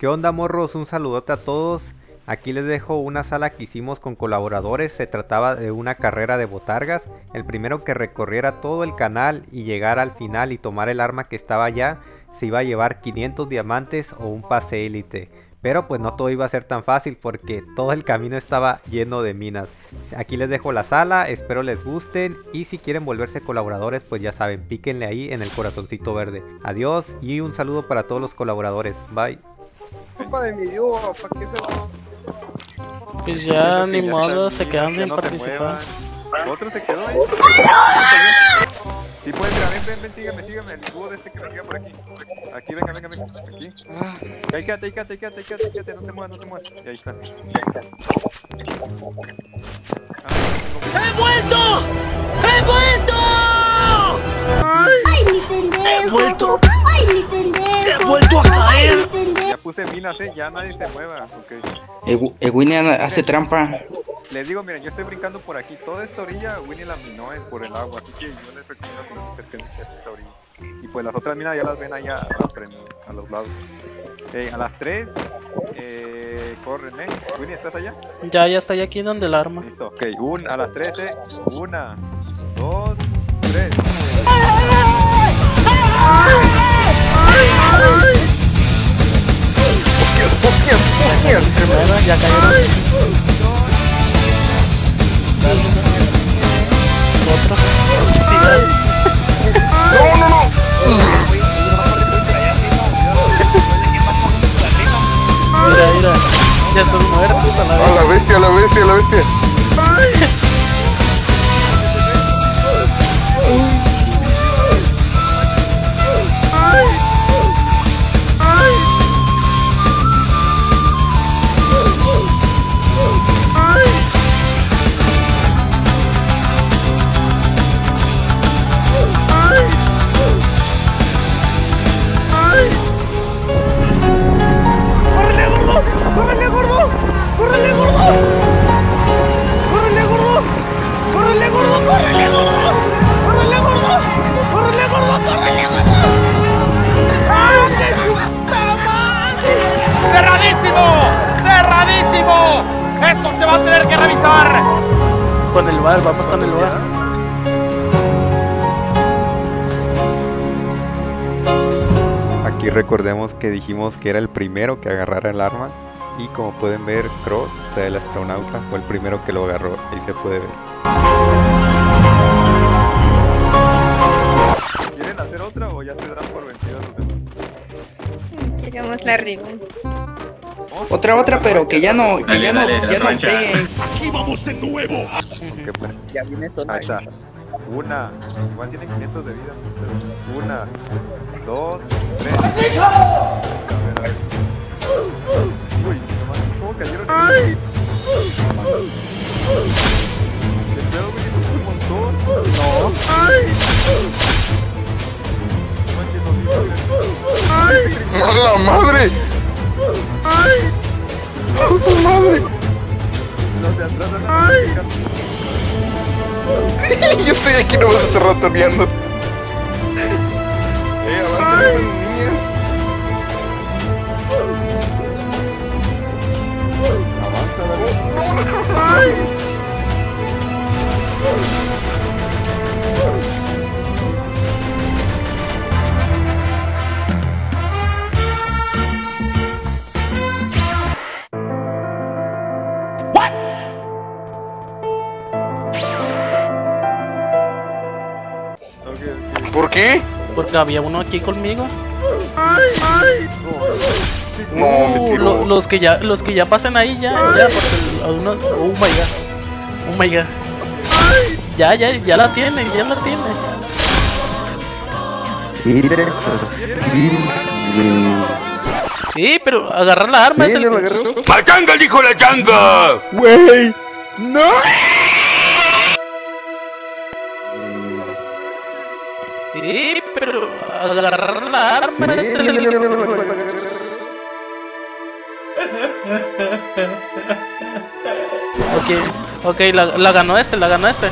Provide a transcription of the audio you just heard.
¿Qué onda morros? Un saludote a todos. Aquí les dejo una sala que hicimos con colaboradores. Se trataba de una carrera de botargas. El primero que recorriera todo el canal y llegara al final y tomar el arma que estaba allá se iba a llevar 500 diamantes o un pase élite. Pero pues no todo iba a ser tan fácil porque todo el camino estaba lleno de minas. Aquí les dejo la sala, espero les gusten y si quieren volverse colaboradores pues ya saben, píquenle ahí en el corazoncito verde. Adiós y un saludo para todos los colaboradores. Bye. Culpa de mi dúo, ¿para qué se va? Pues ya ni modo, se quedan sin participar. ¿Otro se quedó ahí? Sí, pueden entrar, ven, ven, ven, sígueme, sígueme, el dúo de este que me siga por aquí. Aquí, venga, venga, venga, aquí. Ah, ahí quédate, ahí quédate, ahí quédate, ahí quédate, ahí quédate, no te muevas, no te muevas. Y ahí está. Ah, ¡He vuelto! ¡He vuelto! ¡Ay, mi pendejo! ¡He vuelto! Puse minas, eh, ya nadie se mueva, ok. Eh, eh, Winnie hace trampa. Les digo, miren, yo estoy brincando por aquí. Toda esta orilla, Winnie la minó es por el agua, así que yo les recomiendo que no se acerquen a esta orilla. Y pues las otras minas ya las ven allá a, a los lados. Eh, a las 3, eh, corren, ¿eh? Winnie, ¿estás allá? Ya, ya está ya aquí donde el arma. Listo, ok. Un, a las 13, una, dos, tres. Con el bar, vamos con el bar. Aquí recordemos que dijimos que era el primero que agarrara el arma. Y como pueden ver, Cross, o sea, el astronauta, fue el primero que lo agarró. Ahí se puede ver. ¿Quieren hacer otra o ya se dan por vencidos los demás? Queremos la ribbon. Otra, otra, pero que ya no, que ya no, ya no peguen. ¡Aquí vamos de nuevo! Pues. Ya viene. Ahí está. Una. Igual tienen 500 de vida. pero Una, dos, tres. A ver, a ver. Uy, no manches, ¿cómo cayeron? ¡Ay! ¿Qué pedo, güey? ¿Es un montón? No. ¡Ay! ¡Ay! ¡A la madre! ¡Ay! ¡A su madre! Los de atrás andan ¡Ay! Yo estoy aquí nomás hace rato viendo. Eh, ¿Por qué? Porque había uno aquí conmigo. No, me Uh, tiró. lo- los que ya, los que ya pasen ahí ya, ya, porque a uno, oh my god, oh my god. Ya, ya, ya la tiene, ya la tiene. Sí, pero agarrar la arma es el ¡Pachanga, dijo la changa! Güey. No. Pero agarrar la arma sí. es el... Ok, ok, la, la, ganó este, la ganó este.